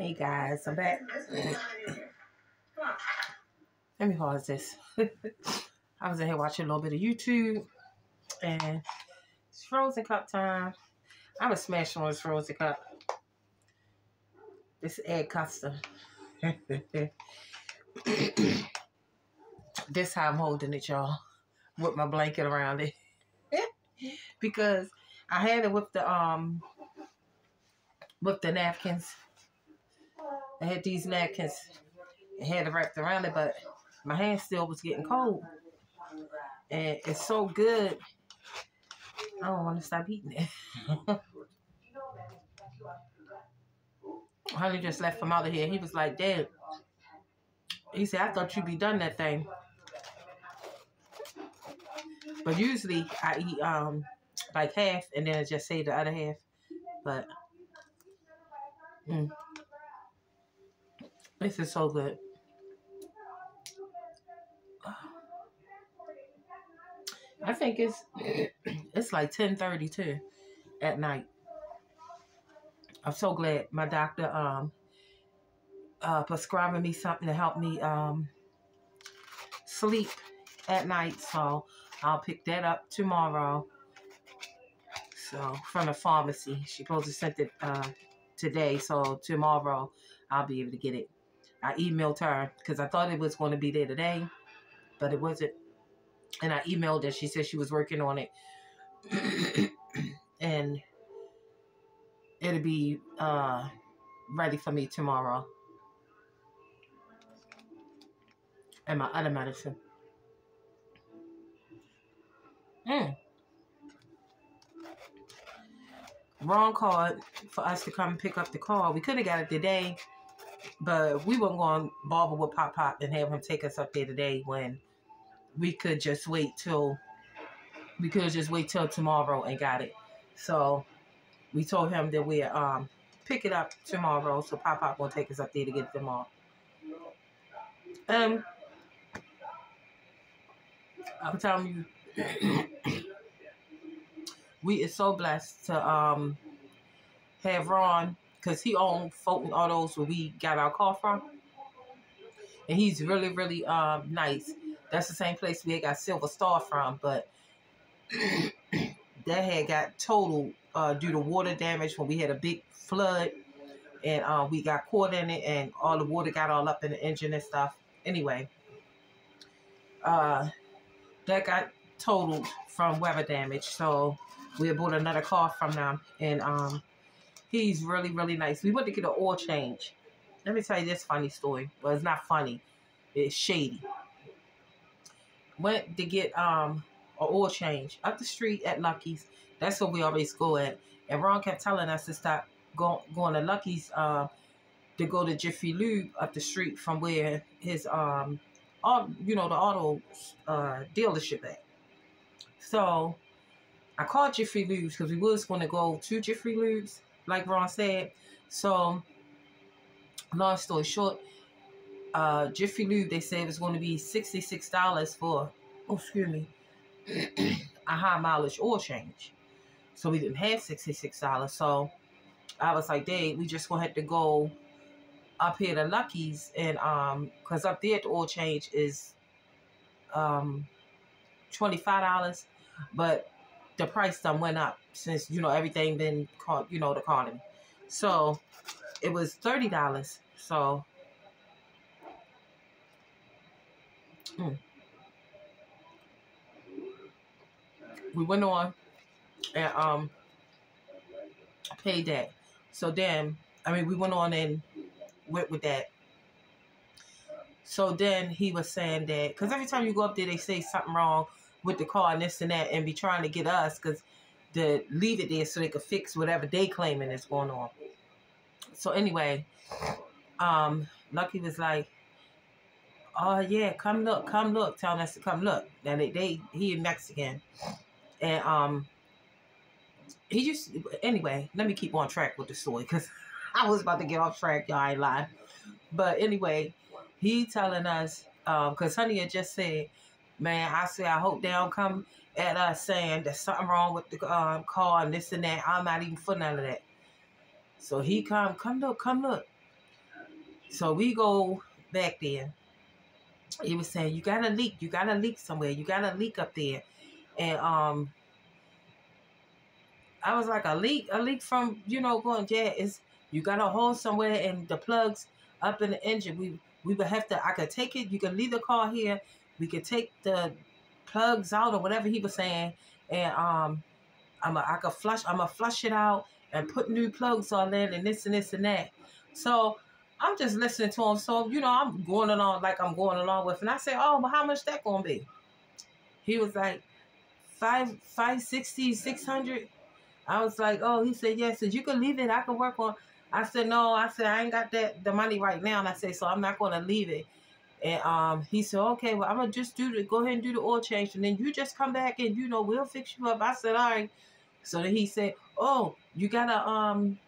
Hey guys, I'm back. Let me pause this. I was in here watching a little bit of YouTube and it's frozen cup time. I was smashing on this frozen cup. This egg custard. this how I'm holding it, y'all. With my blanket around it. because I had it with the um with the napkins. I had these napkins. I had it wrapped around it, but my hand still was getting cold. And it's so good. I don't want to stop eating it. Honey just left from out of here. He was like, Dad, he said, I thought you'd be done that thing. But usually I eat um like half and then I just save the other half. But mm, this is so good. I think it's it's like ten thirty two at night. I'm so glad my doctor um uh prescribing me something to help me um sleep at night. So I'll pick that up tomorrow. So from the pharmacy. She supposed to send it uh today. So tomorrow I'll be able to get it. I emailed her because I thought it was going to be there today, but it wasn't. And I emailed her. She said she was working on it. and it'll be uh, ready for me tomorrow. And my other medicine. Mm. Wrong card for us to come pick up the car. We could have got it today, but we weren't going to bother with Pop Pop and have him take us up there today when we could just wait till we could just wait till tomorrow and got it. So we told him that we um pick it up tomorrow. So Pop Pop will take us up there to get them tomorrow. Um, I'm telling you, we is so blessed to um have Ron because he owned Fulton Autos where we got our car from, and he's really really um nice. That's the same place we got Silver Star from, but that had got totaled uh, due to water damage when we had a big flood and uh, we got caught in it and all the water got all up in the engine and stuff. Anyway, uh, that got totaled from weather damage. So we bought another car from them and um, he's really, really nice. We went to get an oil change. Let me tell you this funny story. Well, it's not funny. It's shady. Went to get um an oil change up the street at Lucky's. That's where we always go at. And Ron kept telling us to stop go, going to Lucky's uh, to go to Jiffy Lube up the street from where his um all you know the auto uh, dealership at. So I called Jiffy Lubes because we was going to go to Jiffy Lubes, like Ron said. So long story short, uh, Jiffy Lube they said it was going to be sixty six dollars for oh excuse me a high mileage oil change. So we didn't have $66. So I was like, Dave, we just gonna have to go up here to Lucky's and um because up there the oil change is um $25, but the price done went up since you know everything been called you know the economy. So it was thirty dollars. So mm. we went on and um paid that. So then, I mean, we went on and went with that. So then he was saying that because every time you go up there, they say something wrong with the car and this and that, and be trying to get us because to leave it there so they could fix whatever they claiming is going on. So anyway, um, Lucky was like, "Oh yeah, come look, come look," telling us to come look. Now they, they he Mexican, and um, he just anyway. Let me keep on track with the story because I was about to get off track. Y'all ain't lying. But anyway, he telling us because um, Honey had just said, "Man, I say I hope they don't come at us saying there's something wrong with the um, car and this and that. I'm not even for none of that." So he come, come look, come look. So we go back there. He was saying, You got a leak, you got a leak somewhere, you got a leak up there. And um I was like, a leak, a leak from, you know, going, yeah, it's you got a hole somewhere and the plugs up in the engine. We we would have to I could take it, you could leave the car here, we could take the plugs out or whatever he was saying, and um I'm a, I could flush I'm gonna flush it out and put new plugs on there and this and this and that. So I'm just listening to him. So, you know, I'm going along like I'm going along with. And I say, oh, but how much that to be? He was like, five, 560, 600. I was like, oh, he said, yes. Yeah. you can leave it. I can work on. I said, no. I said, I ain't got that the money right now. And I said, so I'm not going to leave it. And um, he said, okay, well, I'm going to just do the, go ahead and do the oil change. And then you just come back and, you know, we'll fix you up. I said, all right. So then he said, oh, you got a, um,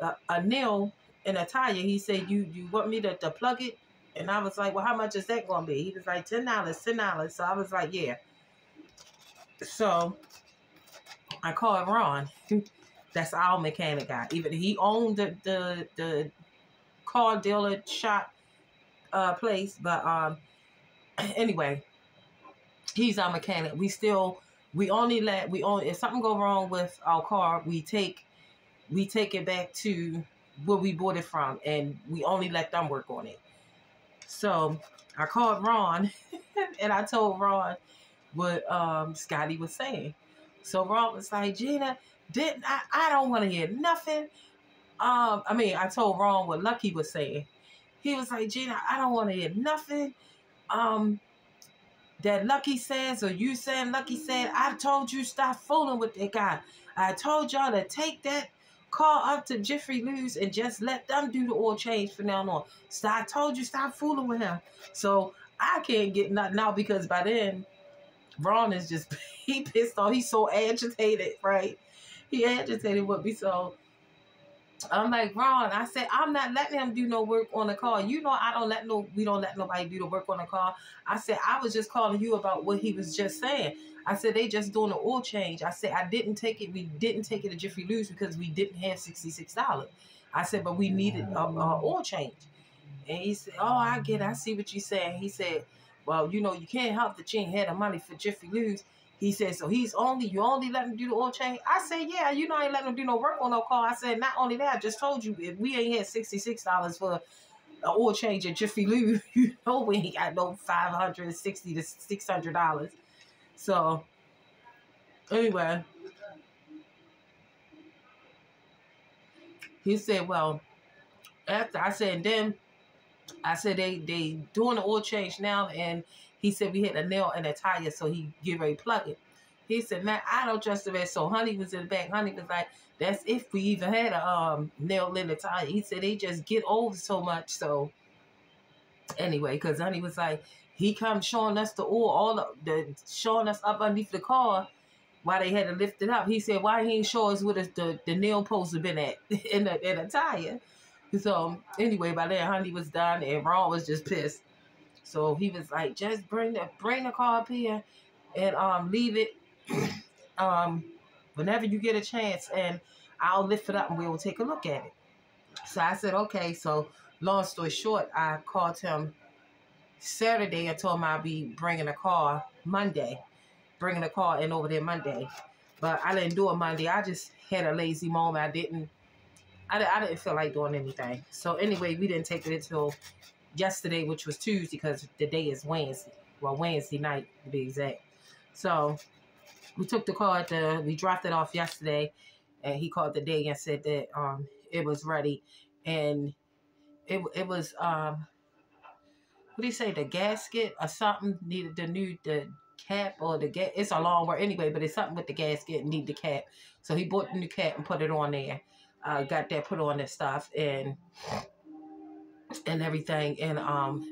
a, a nail in a tire. He said, "You you want me to, to plug it?" And I was like, "Well, how much is that gonna be?" He was like, 10 dollars, ten dollars." So I was like, "Yeah." So I called Ron. That's our mechanic guy. Even he owned the the the car dealer shop uh place, but um anyway, he's our mechanic. We still we only let we only if something go wrong with our car, we take we take it back to where we bought it from, and we only let them work on it. So I called Ron, and I told Ron what um, Scotty was saying. So Ron was like, Gina, didn't I? I don't want to hear nothing. Um, I mean, I told Ron what Lucky was saying. He was like, Gina, I don't want to hear nothing. Um, that Lucky says or you saying Lucky said, I told you stop fooling with that guy. I told y'all to take that Call up to Jiffy Lubes and just let them do the oil change from now on. So I told you stop fooling with him. So I can't get nothing now because by then Ron is just he pissed off. He's so agitated, right? He agitated with me. So I'm like, Ron, I said, I'm not letting him do no work on the car. You know, I don't let no, we don't let nobody do the work on the car. I said, I was just calling you about what he was just saying. I said they just doing an oil change. I said I didn't take it. We didn't take it to Jiffy Lubes because we didn't have sixty six dollars. I said, but we needed a, a, oil change. And he said, oh, I get. It. I see what you're saying. He said, well, you know, you can't help that you ain't had the money for Jiffy Lubes. He said, so he's only you only let him do the oil change. I said, yeah, you know, I ain't letting him do no work on no car. I said, not only that, I just told you if we ain't had sixty six dollars for an oil change at Jiffy Lube, you know, we ain't got no five hundred sixty to six hundred dollars. So anyway, he said, well, after I said, then I said they they doing the oil change now, and he said we hit a nail in a tire, so he get ready to plug it. He said, man, I don't trust the rest. So Honey was in the back. Honey was like, that's if we even had a um, nail in the tire. He said they just get over so much. So anyway, because Honey was like, he come showing us the oil, all the, the showing us up underneath the car why they had to lift it up. He said, why he ain't show us where the, the nail post have been at in the, in the tire. So anyway, by then Honey was done and Ron was just pissed. So he was like, just bring the bring the car up here and um leave it um whenever you get a chance and I'll lift it up and we'll take a look at it. So I said, okay. So long story short, I called him Saturday. I told him I'd be bringing a car Monday, bringing a car in over there Monday. But I didn't do it Monday. I just had a lazy moment. I didn't. I, I didn't feel like doing anything. So anyway, we didn't take it until yesterday, which was Tuesday, because the day is Wednesday. Well, Wednesday night to be exact. So we took the car at the. We dropped it off yesterday, and he called the day and said that um it was ready, and it it was um what do you say, the gasket or something needed the new the cap or the gas. It's a long word anyway, but it's something with the gasket and need the cap. So he bought the new cap and put it on there. Uh, got that put on and stuff and and everything and um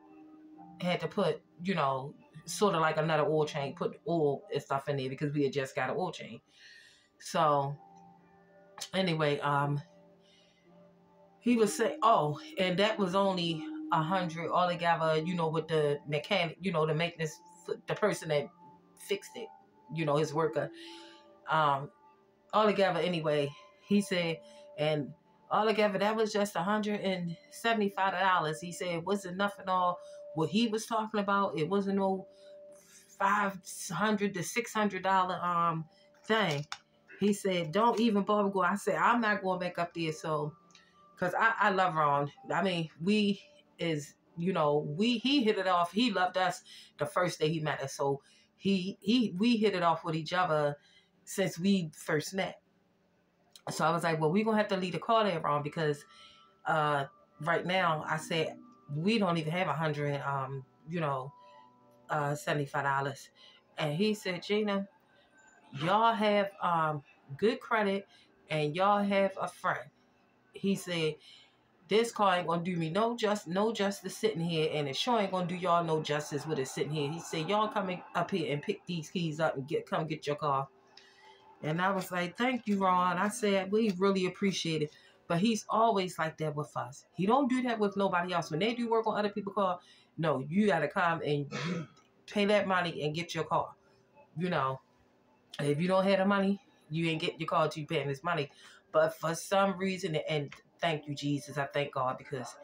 had to put you know sort of like another oil change, put oil and stuff in there because we had just got an oil change. So anyway, um he was saying, oh, and that was only a hundred altogether, you know, with the mechanic, you know, the maintenance, the person that fixed it, you know, his worker. Um, altogether, anyway, he said, and Altogether, that was just $175. He said it wasn't nothing all what he was talking about. It wasn't no 500 to $600 um thing. He said, don't even bother go. I said, I'm not going back up there. So, because I, I love Ron. I mean, we is, you know, we he hit it off. He loved us the first day he met us. So he he we hit it off with each other since we first met. So I was like, well, we're gonna have to leave the car there, Ron, because uh right now I said we don't even have a hundred um, you know, uh seventy five dollars. And he said, Gina, y'all have um good credit and y'all have a friend. He said, this car ain't gonna do me no just no justice sitting here and it sure ain't gonna do y'all no justice with it sitting here. He said, Y'all coming up here and pick these keys up and get come get your car. And I was like, Thank you, Ron. I said, We really appreciate it. But he's always like that with us. He don't do that with nobody else. When they do work on other people's car, no, you gotta come and pay that money and get your car. You know. If you don't have the money, you ain't get your car till you paying this money. But for some reason, and thank you, Jesus. I thank God because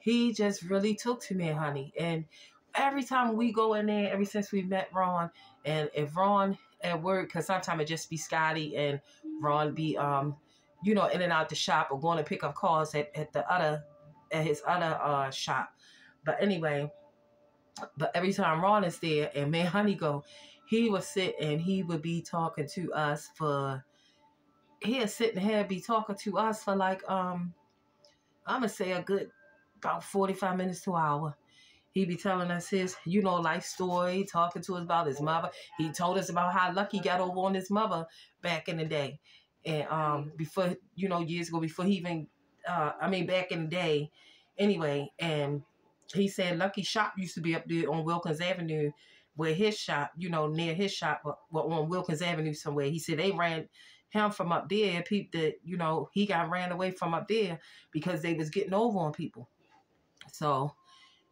he just really took to me, honey. And every time we go in there, ever since we met Ron, and if Ron at work, because sometimes it just be Scotty and Ron be, um, you know, in and out the shop or going to pick up calls at, at the other, at his other uh, shop. But anyway, but every time Ron is there and man, honey go, he would sit and he would be talking to us for he'll sit here be talking to us for like um I'm gonna say a good about 45 minutes to an hour. He be telling us his, you know, life story, talking to us about his mother. He told us about how lucky got over on his mother back in the day. And um before, you know, years ago, before he even uh I mean back in the day, anyway, and he said Lucky shop used to be up there on Wilkins Avenue where his shop, you know, near his shop, well, on Wilkins Avenue somewhere. He said they ran him from up there, people that, you know, he got ran away from up there because they was getting over on people. So,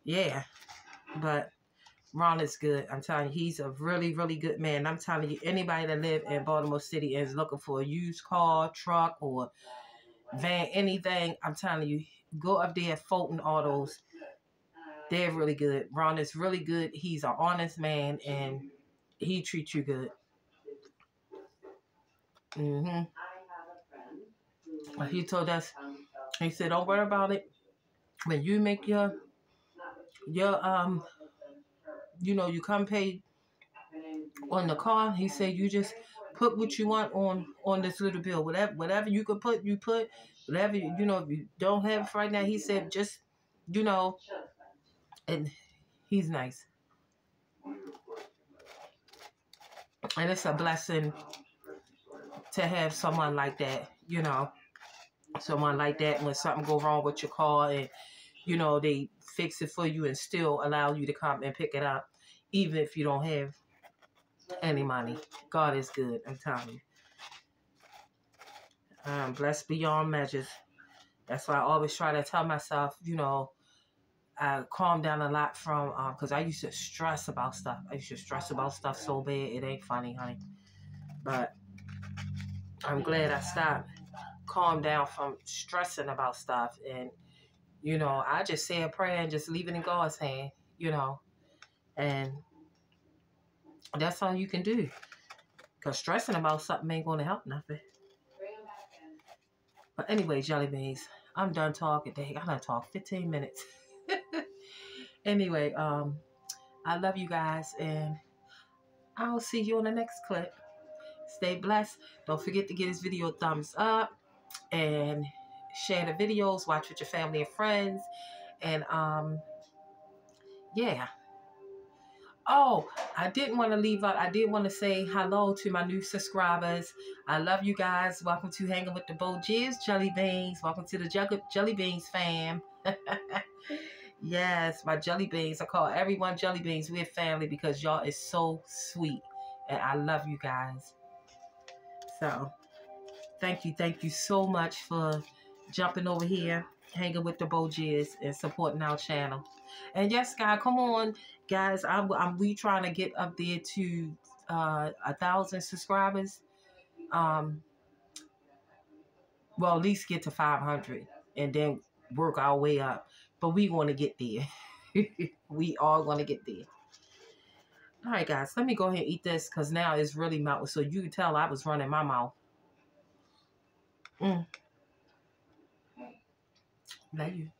yeah. But Ron is good. I'm telling you, he's a really, really good man. I'm telling you, anybody that live in Baltimore City and is looking for a used car, truck, or van, anything, I'm telling you, go up there at Fulton Autos. They're really good. Ron is really good. He's an honest man and he treats you good. Mm-hmm. He told us, he said, don't worry about it. When you make your, your, um, you know, you come pay on the car, he said, you just put what you want on, on this little bill. Whatever, whatever you could put, you put. Whatever, you know, if you don't have right now, he said, just, you know, and he's nice. And it's a blessing to have someone like that, you know, someone like that when something go wrong with your car and, you know, they fix it for you and still allow you to come and pick it up, even if you don't have any money. God is good, I'm telling you. I'm blessed beyond measures. That's why I always try to tell myself, you know, I calm down a lot from, because um, I used to stress about stuff. I used to stress about stuff so bad, it ain't funny, honey. But I'm glad I stopped, calm down from stressing about stuff. And, you know, I just say a prayer and just leave it in God's hand, you know. And that's all you can do. Because stressing about something ain't going to help nothing. But anyway, Jelly Beans, I'm done talking. Dang, I done talk 15 minutes. anyway, um, I love you guys. And I'll see you on the next clip. Stay blessed. Don't forget to give this video a thumbs up and share the videos. Watch with your family and friends. And, um, yeah. Oh, I didn't want to leave out. I did want to say hello to my new subscribers. I love you guys. Welcome to Hanging with the Bo Bogiers Jelly Beans. Welcome to the Jelly Beans fam. yes, my Jelly Beans. I call everyone Jelly Beans. We're family because y'all is so sweet. And I love you guys. So, thank you, thank you so much for jumping over here, hanging with the Bogiers, and supporting our channel. And yes, guys, come on, guys. I'm, I'm we trying to get up there to uh, a thousand subscribers. Um, well, at least get to 500 and then work our way up. But we want to get there. we are going to get there. All right, guys, let me go ahead and eat this because now it's really melting. So you can tell I was running my mouth. Mm. Love you.